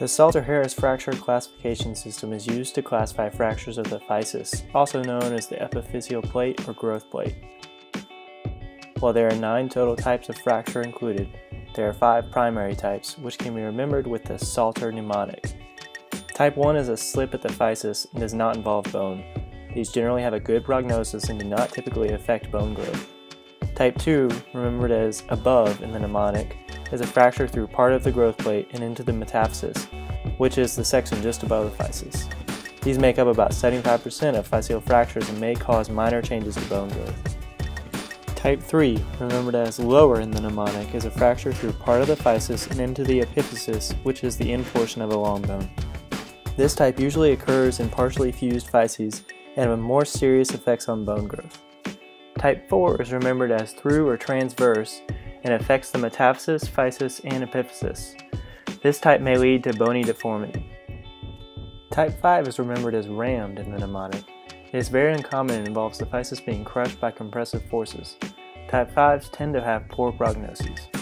The Salter-Harris fracture classification system is used to classify fractures of the physis, also known as the epiphyseal plate or growth plate. While there are nine total types of fracture included, there are five primary types, which can be remembered with the Salter mnemonic. Type 1 is a slip at the physis and does not involve bone. These generally have a good prognosis and do not typically affect bone growth. Type 2, remembered as above in the mnemonic, is a fracture through part of the growth plate and into the metaphysis, which is the section just above the physis. These make up about 75% of physeal fractures and may cause minor changes to bone growth. Type 3, remembered as lower in the mnemonic, is a fracture through part of the physis and into the epiphysis, which is the end portion of a long bone. This type usually occurs in partially fused physes and have more serious effects on bone growth. Type 4 is remembered as through or transverse and affects the metaphysis, physis, and epiphysis. This type may lead to bony deformity. Type 5 is remembered as rammed in the mnemonic. It is very uncommon and involves the physis being crushed by compressive forces. Type 5s tend to have poor prognoses.